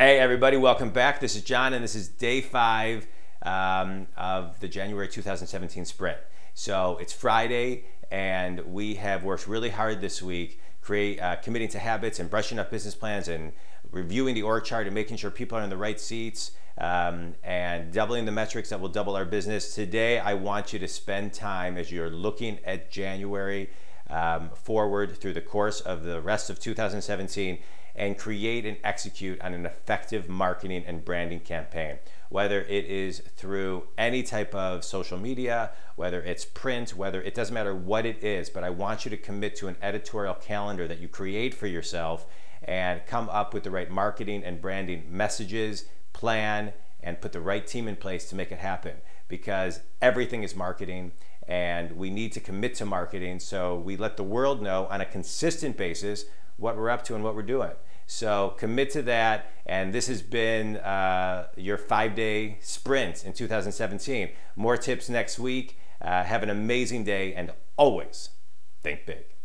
Hey, everybody, welcome back. This is Jon, and this is day five um, of the January 2017 sprint. So it's Friday, and we have worked really hard this week, create, uh, committing to habits and brushing up business plans and reviewing the org chart and making sure people are in the right seats um, and doubling the metrics that will double our business. Today, I want you to spend time as you're looking at January um, forward through the course of the rest of 2017 and create and execute on an effective marketing and branding campaign. Whether it is through any type of social media, whether it's print, whether it doesn't matter what it is, but I want you to commit to an editorial calendar that you create for yourself and come up with the right marketing and branding messages, plan, and put the right team in place to make it happen because everything is marketing and we need to commit to marketing so we let the world know on a consistent basis what we're up to and what we're doing. So commit to that. And this has been uh, your five day sprint in 2017. More tips next week. Uh, have an amazing day and always think big.